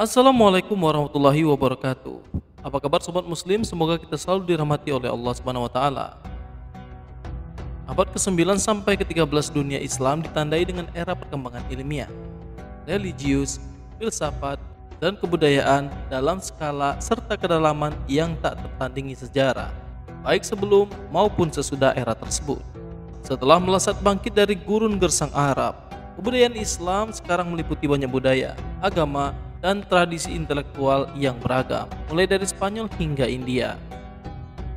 Assalamualaikum warahmatullahi wabarakatuh. Apa kabar sobat muslim? Semoga kita selalu dirahmati oleh Allah Subhanahu wa taala. Abad ke-9 sampai ke-13 dunia Islam ditandai dengan era perkembangan ilmiah, religius, filsafat, dan kebudayaan dalam skala serta kedalaman yang tak tertandingi sejarah, baik sebelum maupun sesudah era tersebut. Setelah melesat bangkit dari gurun gersang Arab, kebudayaan Islam sekarang meliputi banyak budaya, agama, dan tradisi intelektual yang beragam, mulai dari Spanyol hingga India.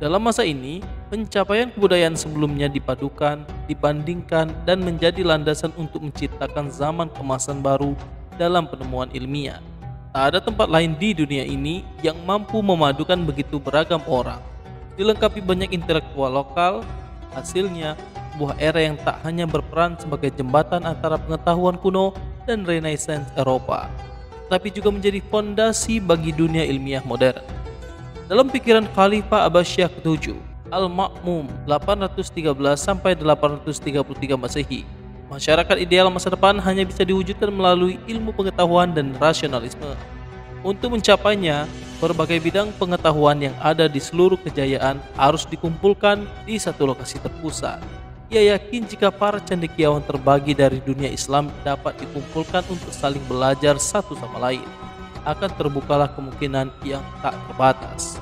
Dalam masa ini, pencapaian kebudayaan sebelumnya dipadukan, dibandingkan, dan menjadi landasan untuk menciptakan zaman kemasan baru dalam penemuan ilmiah. Tak ada tempat lain di dunia ini yang mampu memadukan begitu beragam orang, dilengkapi banyak intelektual lokal, hasilnya sebuah era yang tak hanya berperan sebagai jembatan antara pengetahuan kuno dan renaissance Eropa, tapi juga menjadi fondasi bagi dunia ilmiah modern. Dalam pikiran Khalifah Abbasiyah ke-7, Al-Ma'mum 813 sampai 833 Masehi, masyarakat ideal masa depan hanya bisa diwujudkan melalui ilmu pengetahuan dan rasionalisme. Untuk mencapainya, berbagai bidang pengetahuan yang ada di seluruh kejayaan harus dikumpulkan di satu lokasi terpusat. Ia yakin jika para cendekiawan terbagi dari dunia Islam dapat dikumpulkan untuk saling belajar satu sama lain akan terbukalah kemungkinan yang tak terbatas.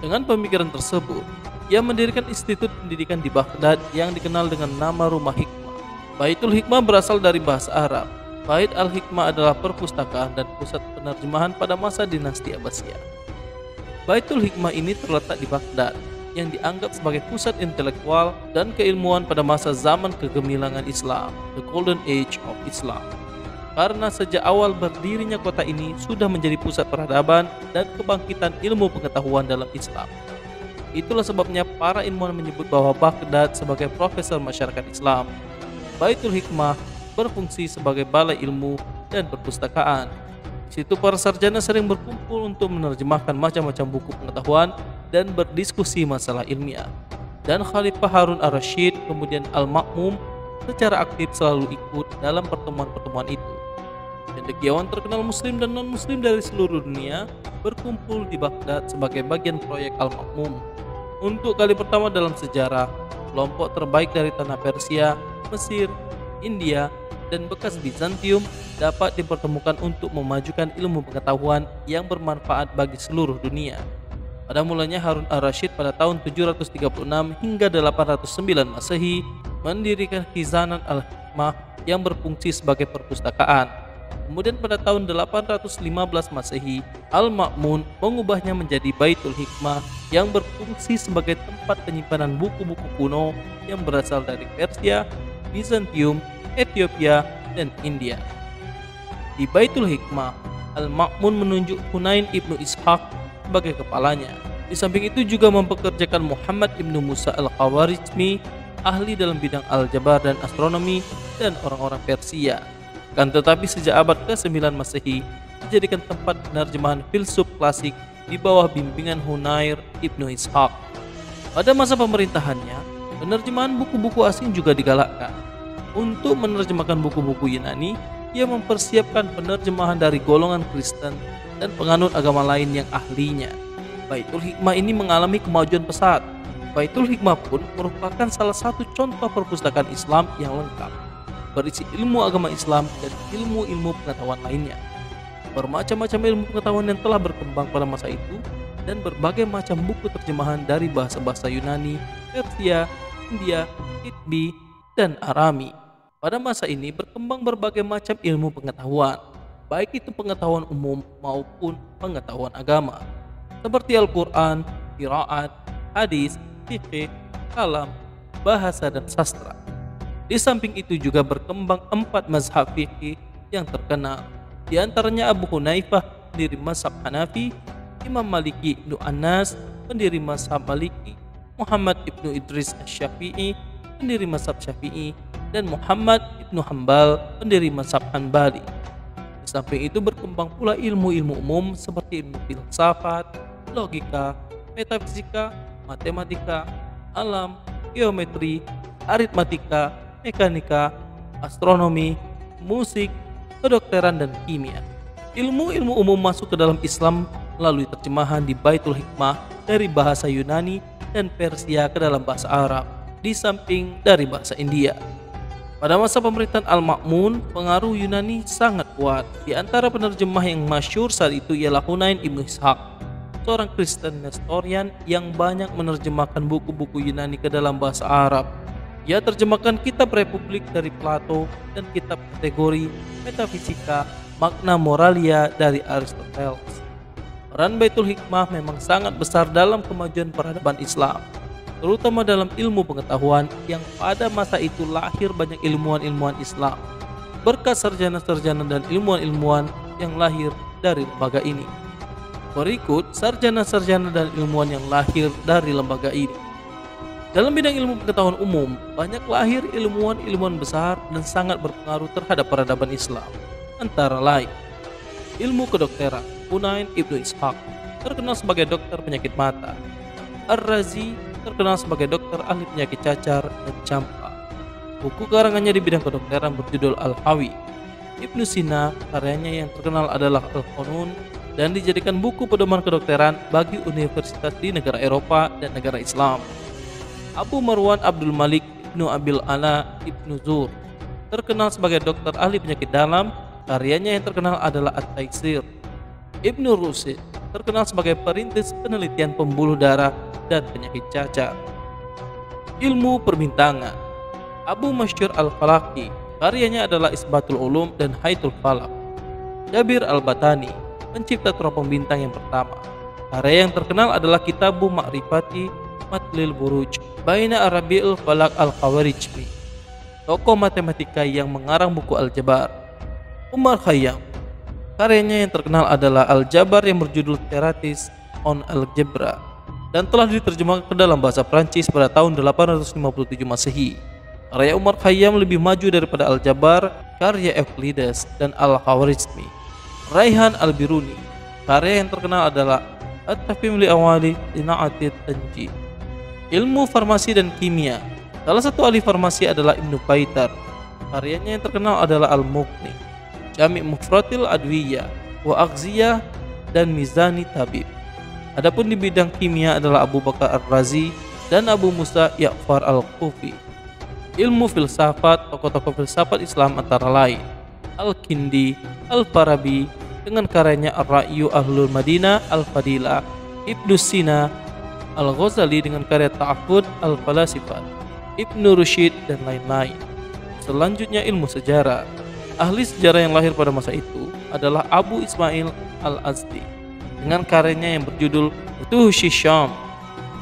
Dengan pemikiran tersebut, ia mendirikan institut pendidikan di Baghdad yang dikenal dengan nama Rumah Hikmah. Baitul Hikmah berasal dari bahasa Arab. Bait al-Hikmah adalah perpustakaan dan pusat penerjemahan pada masa dinasti Abbasiyah. Baitul Hikmah ini terletak di Baghdad, yang dianggap sebagai pusat intelektual dan keilmuan pada masa zaman kegemilangan Islam, the Golden Age of Islam karena sejak awal berdirinya kota ini sudah menjadi pusat peradaban dan kebangkitan ilmu pengetahuan dalam Islam. Itulah sebabnya para ilmuwan menyebut bahwa Baghdad sebagai profesor masyarakat Islam. Baitul Hikmah berfungsi sebagai balai ilmu dan perpustakaan. Di situ para sarjana sering berkumpul untuk menerjemahkan macam-macam buku pengetahuan dan berdiskusi masalah ilmiah. Dan Khalifah Harun ar-Rashid kemudian Al-Ma'mum secara aktif selalu ikut dalam pertemuan-pertemuan itu. Cendekiawan terkenal muslim dan non-muslim dari seluruh dunia berkumpul di Baghdad sebagai bagian proyek Al-Makmum. Untuk kali pertama dalam sejarah, kelompok terbaik dari tanah Persia, Mesir, India, dan bekas Bizantium dapat dipertemukan untuk memajukan ilmu pengetahuan yang bermanfaat bagi seluruh dunia. Pada mulanya Harun ar-Rashid pada tahun 736 hingga 809 Masehi mendirikan Khizanan al-Hikmah yang berfungsi sebagai perpustakaan Kemudian pada tahun 815 Masehi, Al-Ma'mun mengubahnya menjadi Baitul Hikmah yang berfungsi sebagai tempat penyimpanan buku-buku kuno yang berasal dari Persia, Bizantium, Ethiopia, dan India. Di Baitul Hikmah, Al-Ma'mun menunjuk Hunain ibnu Ishaq sebagai kepalanya. Di samping itu juga mempekerjakan Muhammad ibnu Musa al-Khawarizmi, ahli dalam bidang aljabar dan astronomi, dan orang-orang Persia kan tetapi sejak abad ke-9 Masehi dijadikan tempat penerjemahan filsuf klasik di bawah bimbingan Hunair Ibnu Ishaq. Pada masa pemerintahannya, penerjemahan buku-buku asing juga digalakkan. Untuk menerjemahkan buku-buku Yunani, ia mempersiapkan penerjemahan dari golongan Kristen dan penganut agama lain yang ahlinya. Baitul Hikmah ini mengalami kemajuan pesat. Baitul Hikmah pun merupakan salah satu contoh perpustakaan Islam yang lengkap berisi ilmu agama Islam dan ilmu-ilmu pengetahuan lainnya. Bermacam-macam ilmu pengetahuan yang telah berkembang pada masa itu dan berbagai macam buku terjemahan dari bahasa-bahasa Yunani, Persia, India, Itbi, dan Arami. Pada masa ini berkembang berbagai macam ilmu pengetahuan, baik itu pengetahuan umum maupun pengetahuan agama, seperti Al-Quran, Qiraat, Hadis, Fikih, Kalam, Bahasa, dan Sastra. Di samping itu juga berkembang empat mazhab fikih yang terkenal. Di antaranya Abu Hunaifah, pendiri mazhab Hanafi, Imam Maliki Ibnu Anas, pendiri mazhab Maliki, Muhammad Ibnu Idris Asy-Syafi'i, pendiri mazhab Syafi'i, dan Muhammad Ibnu Hambal, pendiri mazhab Hanbali. Di samping itu berkembang pula ilmu-ilmu umum seperti ilmu filsafat, logika, metafisika, matematika, alam, geometri, aritmatika, mekanika, astronomi, musik, kedokteran, dan kimia. Ilmu-ilmu umum masuk ke dalam Islam melalui terjemahan di Baitul Hikmah dari bahasa Yunani dan Persia ke dalam bahasa Arab, di samping dari bahasa India. Pada masa pemerintahan Al-Ma'mun, pengaruh Yunani sangat kuat. Di antara penerjemah yang masyur saat itu ialah Hunain Ibn Ishaq, seorang Kristen Nestorian yang banyak menerjemahkan buku-buku Yunani ke dalam bahasa Arab. Ia terjemahkan kitab Republik dari Plato dan kitab kategori metafisika makna moralia dari Aristoteles. Peran Baitul Hikmah memang sangat besar dalam kemajuan peradaban Islam, terutama dalam ilmu pengetahuan yang pada masa itu lahir banyak ilmuwan-ilmuwan Islam, berkat sarjana-sarjana dan ilmuwan-ilmuwan yang lahir dari lembaga ini. Berikut sarjana-sarjana dan ilmuwan yang lahir dari lembaga ini. Dalam bidang ilmu pengetahuan umum, banyak lahir ilmuwan-ilmuwan besar dan sangat berpengaruh terhadap peradaban Islam antara lain ilmu kedokteran Unain Ibnu Ishaq terkenal sebagai dokter penyakit mata Ar-Razi terkenal sebagai dokter ahli penyakit cacar dan campak buku karangannya di bidang kedokteran berjudul Al-Hawi Ibnu Sina karyanya yang terkenal adalah Al-Qanun dan dijadikan buku pedoman kedokteran bagi universitas di negara Eropa dan negara Islam. Abu Marwan Abdul Malik Ibnu Abil Ala Ibnu Zur terkenal sebagai dokter ahli penyakit dalam Karyanya yang terkenal adalah At-Taisir. Ibnu Rushd terkenal sebagai perintis penelitian pembuluh darah dan penyakit cacar. Ilmu perbintangan Abu Masyur Al-Falaki karyanya adalah Isbatul Ulum dan Haitul Falak. Jabir Al-Batani pencipta teropong bintang yang pertama. Karya yang terkenal adalah Kitabu Ma'rifati Matlil Buruj Baina Arabi'il Falak Al-Khawarijmi tokoh matematika yang mengarang buku Al-Jabar Umar Khayyam. Karyanya yang terkenal adalah Al-Jabar yang berjudul Teratis on Algebra dan telah diterjemahkan ke dalam bahasa Prancis pada tahun 857 Masehi. Karya Umar Khayyam lebih maju daripada Al-Jabar, karya Euclides dan Al-Khawarizmi. Raihan Al-Biruni. Karya yang terkenal adalah At-Tafim li awali lina'atid tanji. Ilmu farmasi dan kimia. Salah satu ahli farmasi adalah Ibnu Baitar. Karyanya yang terkenal adalah Al-Muqni. Jami' Mufratil Adwiyah wa dan Mizani Tabib. Adapun di bidang kimia adalah Abu Bakar Ar-Razi dan Abu Musa Ya'far Al-Kufi. Ilmu filsafat, tokoh-tokoh filsafat Islam antara lain Al-Kindi, Al-Farabi dengan karyanya Ar-Ra'yu Ahlul Madinah, Al-Fadilah, Ibnu Sina, Al-Ghazali dengan karya Ta'afud, Al-Falasifat, Ibnu Rushid dan lain-lain. Selanjutnya ilmu sejarah Ahli sejarah yang lahir pada masa itu adalah Abu Ismail Al-Azdi dengan karyanya yang berjudul Tuh Shisham,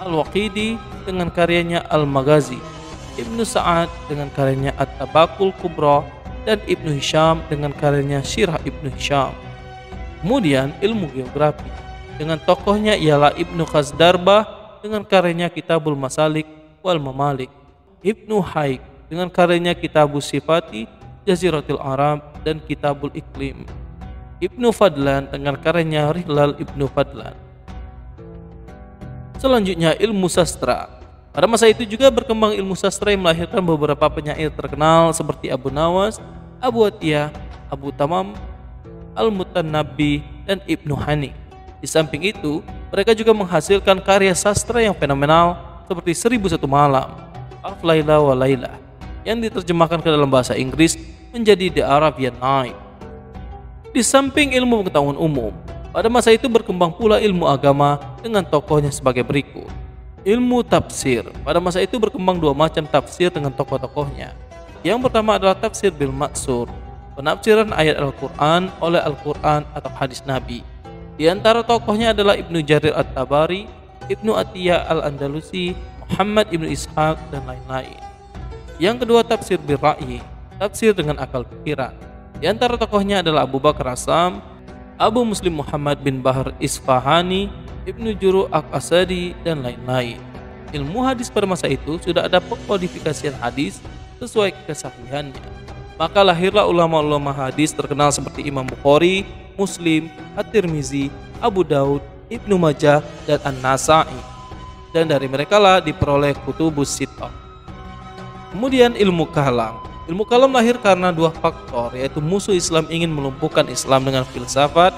Al-Waqidi dengan karyanya Al-Maghazi, Ibnu Sa'ad dengan karyanya At-Tabakul Kubra dan Ibnu Hisham dengan karyanya Syirah Ibnu Hisham. Kemudian ilmu geografi dengan tokohnya ialah Ibnu Khazdarba dengan karyanya Kitabul Masalik wal Mamalik, Ibnu Haik dengan karyanya Kitabus Sifati Jaziratul Arab dan Kitabul Iklim. Ibnu Fadlan dengan karyanya Rihlal Ibnu Fadlan. Selanjutnya ilmu sastra. Pada masa itu juga berkembang ilmu sastra yang melahirkan beberapa penyair terkenal seperti Abu Nawas, Abu Atiyah, Abu Tamam, Al-Mutanabbi, dan Ibnu Hani. Di samping itu, mereka juga menghasilkan karya sastra yang fenomenal seperti Seribu Satu Malam, Alf Laila wa Laila, yang diterjemahkan ke dalam bahasa Inggris menjadi The Arabian Night. Di samping ilmu pengetahuan umum, pada masa itu berkembang pula ilmu agama dengan tokohnya sebagai berikut. Ilmu tafsir. Pada masa itu berkembang dua macam tafsir dengan tokoh-tokohnya. Yang pertama adalah tafsir bil maksur, penafsiran ayat Al-Quran oleh Al-Quran atau hadis Nabi. Di antara tokohnya adalah Ibnu Jarir At-Tabari, Ibnu Atiyah Al-Andalusi, Muhammad Ibnu Ishaq, dan lain-lain. Yang kedua tafsir bil ra'yi, tafsir dengan akal pikiran. Di antara tokohnya adalah Abu Bakar Asam, Abu Muslim Muhammad bin Bahar Isfahani, Ibnu Juru Ak-Asadi, dan lain-lain. Ilmu hadis pada masa itu sudah ada pengkodifikasian hadis sesuai kesahihannya. Maka lahirlah ulama-ulama hadis terkenal seperti Imam Bukhari, Muslim, At-Tirmizi, Abu Daud, Ibnu Majah, dan An-Nasai. Dan dari mereka lah diperoleh kutubus sitah. Kemudian ilmu kalam. Ilmu kalam lahir karena dua faktor, yaitu musuh Islam ingin melumpuhkan Islam dengan filsafat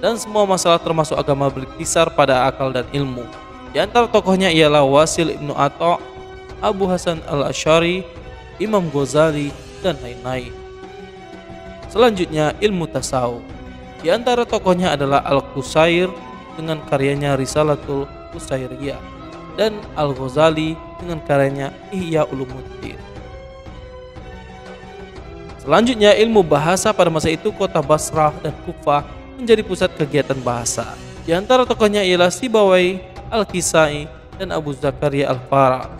dan semua masalah termasuk agama berkisar pada akal dan ilmu. Di antara tokohnya ialah Wasil Ibnu Atta, Abu Hasan Al-Ashari, Imam Ghazali, dan lain-lain. Selanjutnya ilmu tasawuf. Di antara tokohnya adalah Al-Qusair dengan karyanya Risalatul Qusairiyah dan Al-Ghazali dengan karyanya Ihya Ulumuddin. Selanjutnya ilmu bahasa pada masa itu kota Basrah dan Kufah menjadi pusat kegiatan bahasa. Di antara tokohnya ialah Sibawai, Al-Kisai, dan Abu Zakaria Al-Fara.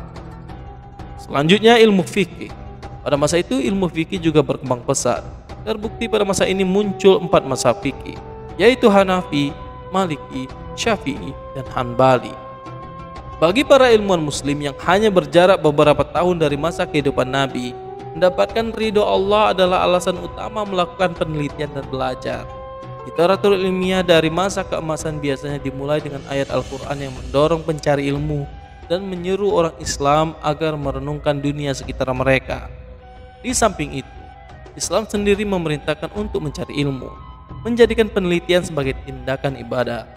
Selanjutnya ilmu fikih. Pada masa itu ilmu fikih juga berkembang pesat. Terbukti pada masa ini muncul empat masa fikih, yaitu Hanafi, Maliki, Syafi'i, dan Hanbali. Bagi para ilmuwan muslim yang hanya berjarak beberapa tahun dari masa kehidupan Nabi, Mendapatkan ridho Allah adalah alasan utama melakukan penelitian dan belajar. Literatur ilmiah dari masa keemasan biasanya dimulai dengan ayat Al-Quran yang mendorong pencari ilmu dan menyeru orang Islam agar merenungkan dunia sekitar mereka. Di samping itu, Islam sendiri memerintahkan untuk mencari ilmu, menjadikan penelitian sebagai tindakan ibadah.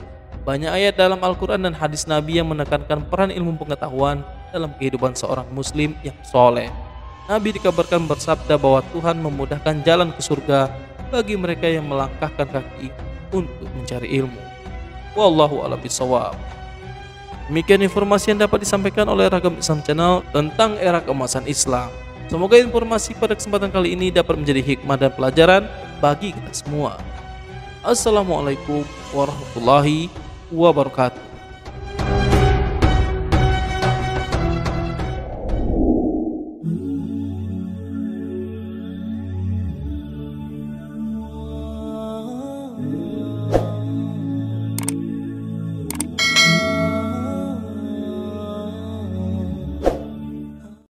Banyak ayat dalam Al-Quran dan hadis Nabi yang menekankan peran ilmu pengetahuan dalam kehidupan seorang muslim yang soleh. Nabi dikabarkan bersabda bahwa Tuhan memudahkan jalan ke surga bagi mereka yang melangkahkan kaki untuk mencari ilmu. Wallahu a'lam bishawab. Demikian informasi yang dapat disampaikan oleh Ragam Islam Channel tentang era keemasan Islam. Semoga informasi pada kesempatan kali ini dapat menjadi hikmah dan pelajaran bagi kita semua. Assalamualaikum warahmatullahi wabarakatuh.